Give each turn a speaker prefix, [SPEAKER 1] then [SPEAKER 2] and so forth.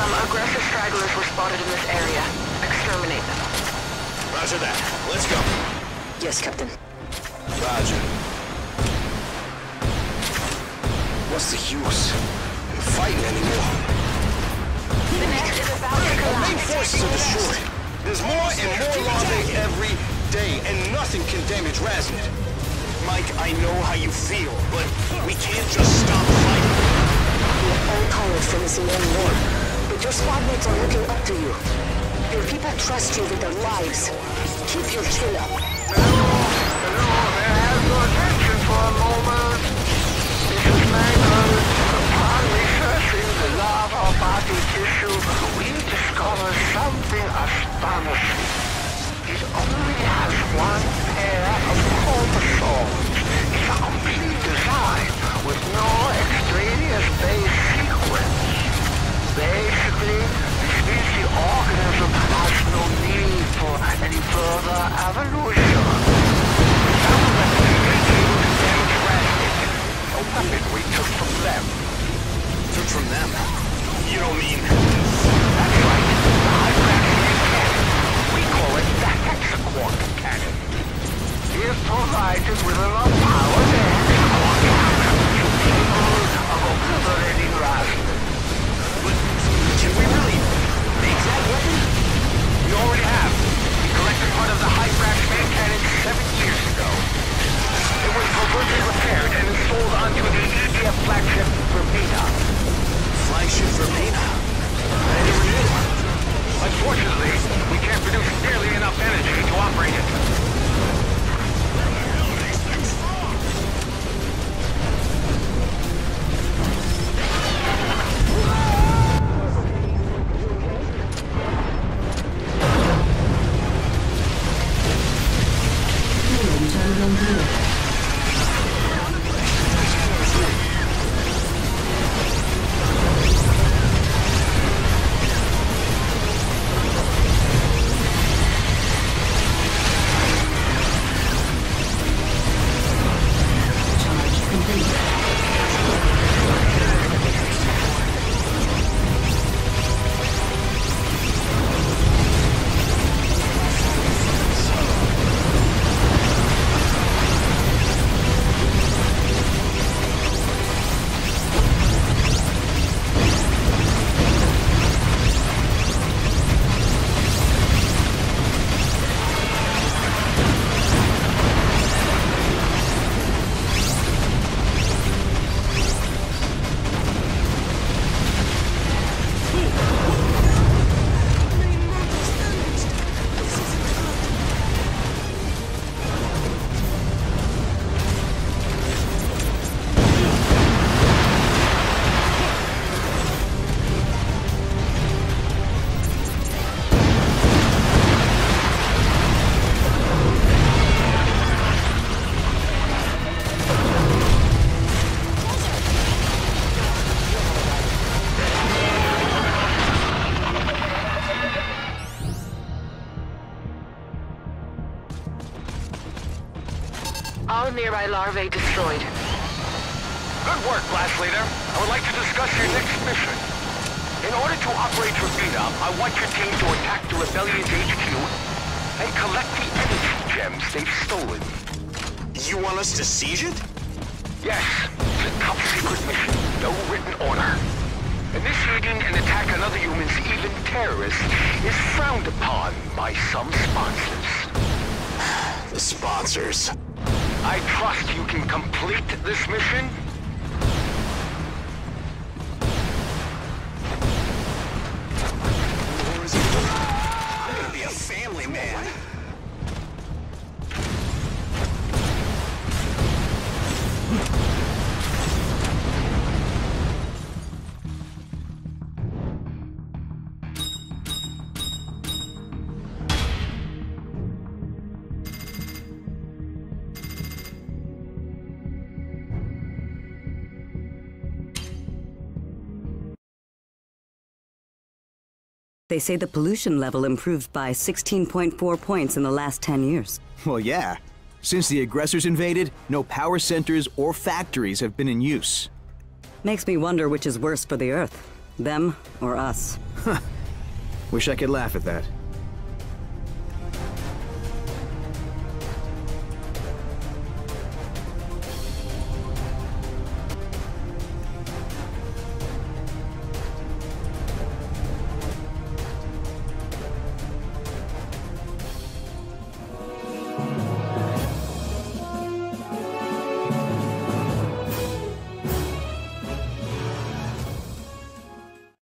[SPEAKER 1] Some aggressive stragglers were spotted in this area. Exterminate them.
[SPEAKER 2] Roger that. Let's go.
[SPEAKER 3] Yes, Captain.
[SPEAKER 2] Roger. What's the use in fighting anymore?
[SPEAKER 1] The nest is about to
[SPEAKER 2] Our main forces are destroyed. There's more and more larvae every day, and nothing can damage Raznet. Mike, I know how you feel, but we can't just stop fighting.
[SPEAKER 3] We are all tired from missing one more. Your squad mates are looking up to you. Your people trust you with their lives. Keep your chin up.
[SPEAKER 4] Hello, attention for a moment? This is. Upon body tissue, we something astonishing.
[SPEAKER 2] You don't mean...
[SPEAKER 4] não durou.
[SPEAKER 1] All nearby larvae destroyed.
[SPEAKER 4] Good work, Blast Leader. I would like to discuss your next mission. In order to operate Ravina, I want your team to attack the Rebellion's HQ and collect the energy gems they've stolen.
[SPEAKER 2] You want us to siege it?
[SPEAKER 4] Yes, it's a top secret mission. No written order. Initiating an attack on other humans, even terrorists, is frowned upon by some sponsors.
[SPEAKER 2] Sponsors.
[SPEAKER 4] I trust you can complete this mission?
[SPEAKER 5] They say the pollution level improved by 16.4 points in the last 10 years.
[SPEAKER 6] Well, yeah. Since the aggressors invaded, no power centers or factories have been in use.
[SPEAKER 5] Makes me wonder which is worse for the Earth Them or us.
[SPEAKER 6] Wish I could laugh at that.